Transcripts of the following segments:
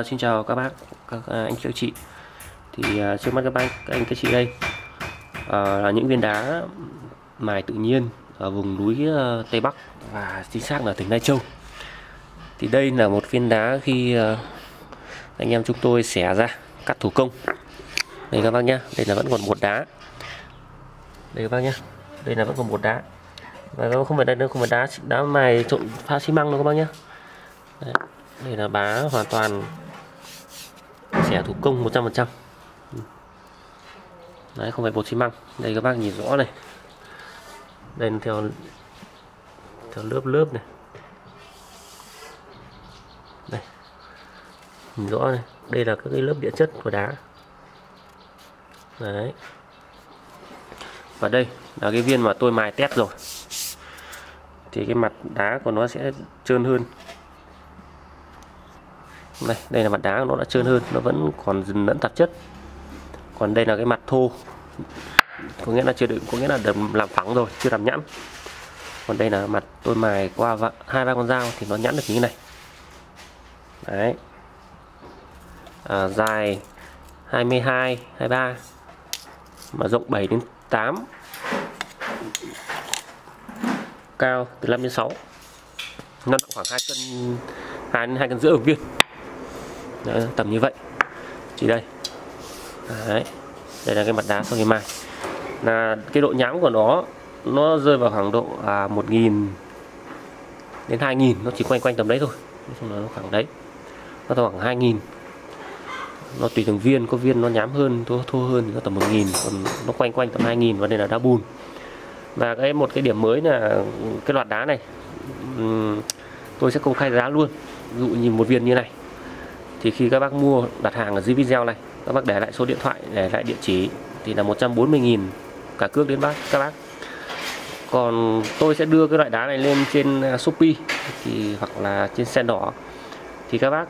Uh, xin chào các bác, các uh, anh các chị. Thì uh, trước mắt các bác, các anh các chị đây uh, là những viên đá mài tự nhiên ở vùng núi uh, Tây Bắc và chính xác là tỉnh Lai Châu. Thì đây là một viên đá khi uh, anh em chúng tôi xẻ ra cắt thủ công. Đây các bác nhá, đây là vẫn còn một đá. Đây các bác nhá, đây là vẫn còn một đá. Và nó không phải đây không phải đá đá mài trộn pha xi măng đâu các bác nhá. Đây là bá hoàn toàn xẻ thủ công 100% đấy, không phải bột xi măng. Đây, các bác nhìn rõ này. Đây là theo theo lớp lớp này. Đây. Nhìn rõ này. Đây là các cái lớp địa chất của đá. Đấy. Và đây là cái viên mà tôi mài test rồi. Thì cái mặt đá của nó sẽ trơn hơn đây đây là mặt đá nó đã trơn hơn nó vẫn còn lẫn tạp chất. Còn đây là cái mặt thô. Có nghĩa là chưa đựng có nghĩa là đầm làm phẳng rồi chưa làm nhẵn. Còn đây là mặt tôi mài qua hai ba con dao thì nó nhẵn được như thế này. Đấy. À, dài 22 23 mà rộng 7 đến 8 cao từ 5 đến 6 nó khoảng 2 cân 2 đến 2 cân rưỡi ở viên. Đó, tầm như vậy. Chỉ đây. Đấy. đây là cái mặt đá sau ngày mai. Là cái độ nhám của nó nó rơi vào khoảng độ à, 1.000 đến 2.000 nó chỉ quanh quanh tầm đấy thôi. Nói chung là nó khoảng đấy. Nó khoảng 2.000 nó tùy từng viên. Có viên nó nhám hơn thô, thô hơn thì nó tầm 1.000 còn nó quanh quanh tầm 2.000 và đây là đá bùn. Và cái một cái điểm mới là cái loạt đá này tôi sẽ công khai giá luôn. Ví dụ như một viên như này thì khi các bác mua đặt hàng ở dưới video này, các bác để lại số điện thoại, để lại địa chỉ, thì là 140.000 cả cước đến bác, các bác. Còn tôi sẽ đưa cái loại đá này lên trên à, Shopee, thì, hoặc là trên sen đỏ. Thì các bác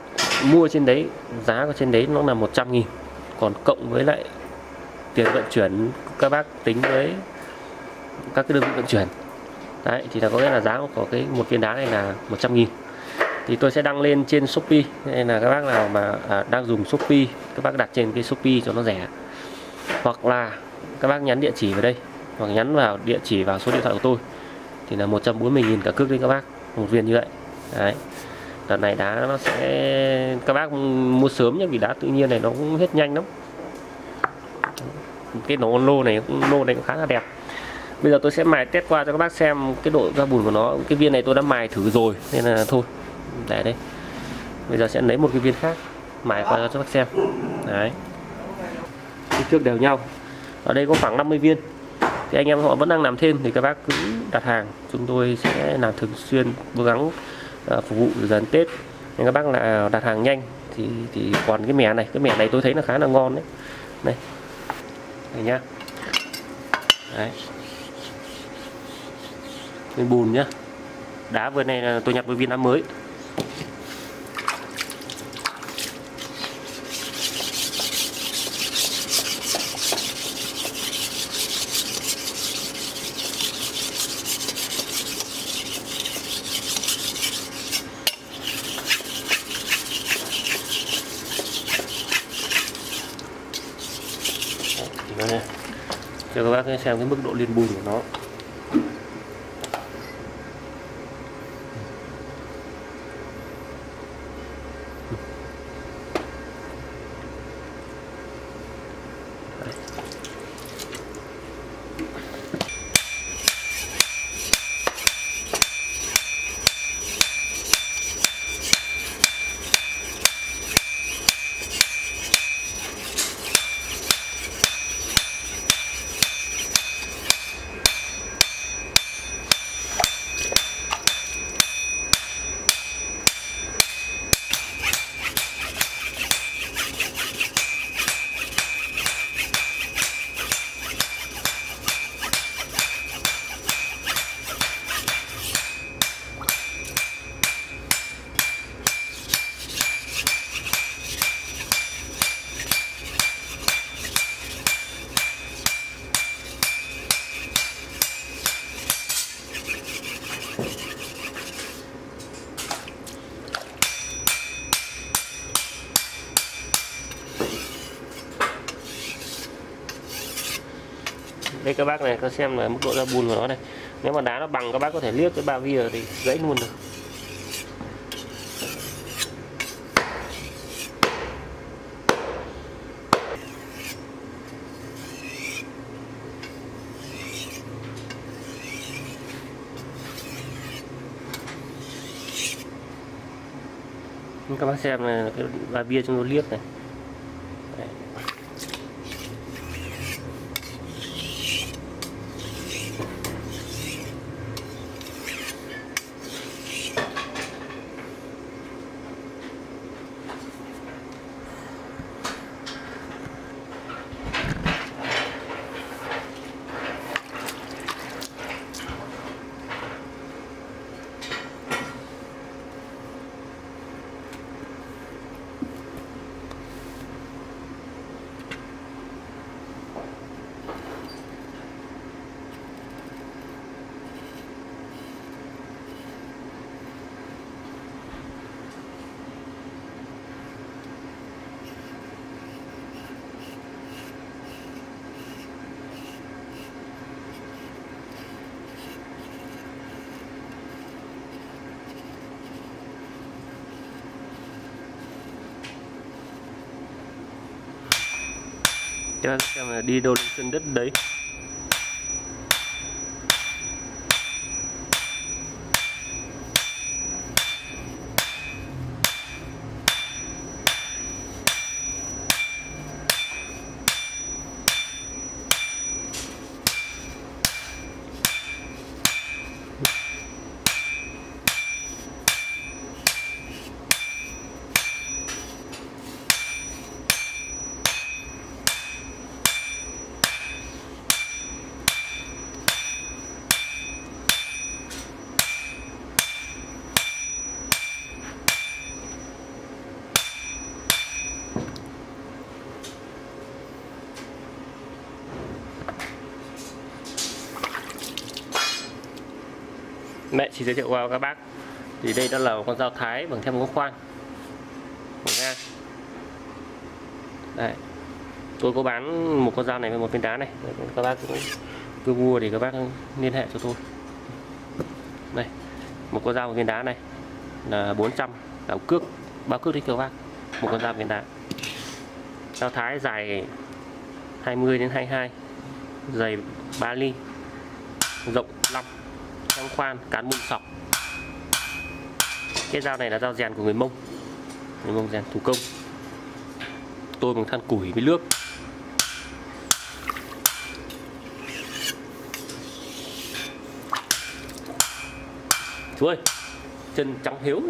mua trên đấy, giá của trên đấy nó là 100 nghìn. Còn cộng với lại tiền vận chuyển, các bác tính với các cái đơn vị vận chuyển. Đấy, thì là có nghĩa là giá của cái một viên đá này là 100 nghìn thì tôi sẽ đăng lên trên Shopee. Nên là các bác nào mà à, đang dùng Shopee các bác đặt trên cái Shopee cho nó rẻ. Hoặc là các bác nhắn địa chỉ vào đây hoặc nhắn vào địa chỉ vào số điện thoại của tôi. Thì là 140.000 cả cước đấy các bác một viên như vậy. Đấy. Đợt này đá nó sẽ các bác mua sớm nhé vì đá tự nhiên này nó cũng hết nhanh lắm. Cái nổ lô này lô này cũng khá là đẹp. Bây giờ tôi sẽ mài test qua cho các bác xem cái độ ra bùn của nó. Cái viên này tôi đã mài thử rồi nên là thôi để đây. Bây giờ sẽ lấy một cái viên khác mài qua cho bác xem. Đấy. Kích thước đều nhau. Ở đây có khoảng 50 viên. Thì anh em họ vẫn đang làm thêm thì các bác cứ đặt hàng. Chúng tôi sẽ làm thường xuyên cố gắng uh, phục vụ dần Tết. Nên các bác là đặt hàng nhanh thì thì còn cái mẻ này. Cái mẻ này tôi thấy là khá là ngon đấy. Đây. Này nhá. Đấy. Bên bùn nhá. Đá vừa này là tôi nhặt với viên đá mới Đấy, cho các bác xem cái mức độ liên bùn của nó. Đây các bác này, các xem là mức độ ra bùn của nó này. Nếu mà đá nó bằng, các bác có thể liếc cái ba via thì gãy luôn được. Các bác xem này, cái ba bia chúng nó liếc này. Cho xem là đi đâu lên chân đất đấy. Mẹ chỉ giới thiệu qua các bác. Thì đây đó là một con dao thái bằng thép một khoan của nga đây tôi có bán một con dao này với một viên đá này. Các bác cũng cứ mua thì các bác liên hệ cho tôi. Đây, một con dao một viên đá này là 400 đảo cước bao cước đi các bác. Một con dao viên đá. Dao thái dài 20 đến 22 dày 3 ly, rộng 5 cán khoan, cán mông sọc. Cái dao này là dao rèn của người mông. Người mông rèn thủ công. Tôi bằng than củi với nước chú ơi, chân trắng hiếu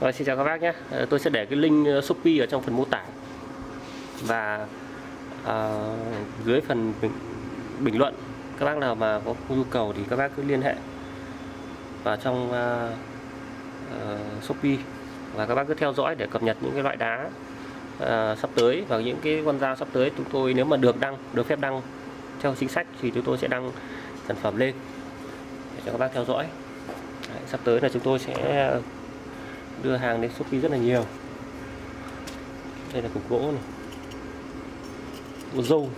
rồi. Xin chào các bác nhé. Tôi sẽ để cái link ờ, shopee ở trong phần mô tả. Và à, dưới phần bình, bình luận các bác nào mà có nhu cầu thì các bác cứ liên hệ. Vào trong uh, uh, shopee và các bác cứ theo dõi để cập nhật những cái loại đá uh, sắp tới. Và những cái con dao sắp tới chúng tôi nếu mà được đăng được phép đăng theo chính sách thì chúng tôi sẽ đăng sản phẩm lên để cho các bác theo dõi. Đấy, sắp tới là chúng tôi sẽ đưa hàng đến shopee rất là nhiều. Đây là cục gỗ này dâu.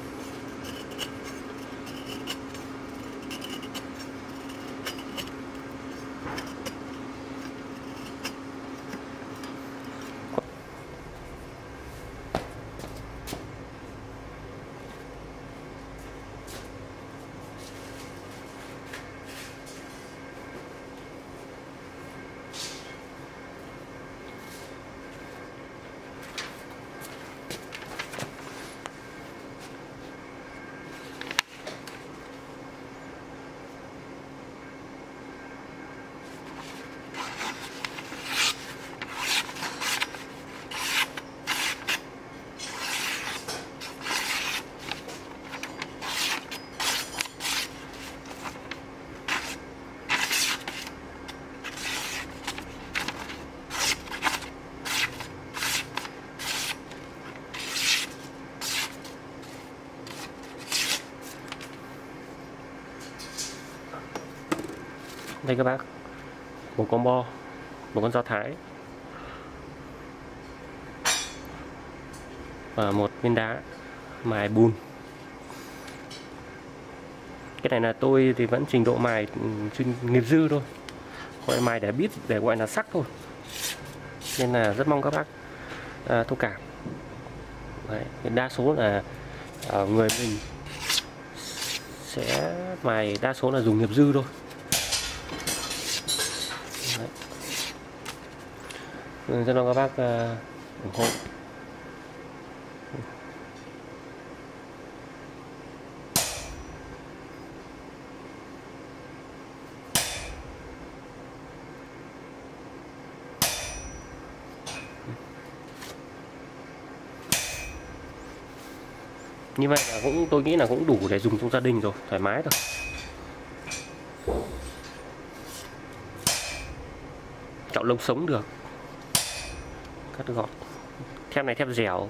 Đây các bác. Một con bo một con dao thái. Và một viên đá mài bùn. Cái này là tôi thì vẫn trình độ mài ừ, chuyên nghiệp dư thôi. Gọi mài để biết để gọi là sắc thôi. Nên là rất mong các bác à, thông cảm. Đấy, đa số là ở người mình sẽ mài đa số là dùng nghiệp dư thôi Đấy. Ừ, Ừ, rất mong các bác uh, ủng hộ. Như vậy là cũng tôi nghĩ là cũng đủ để dùng trong gia đình rồi thoải mái rồi. Chọn lông sống được cắt gọt thép này thép dẻo.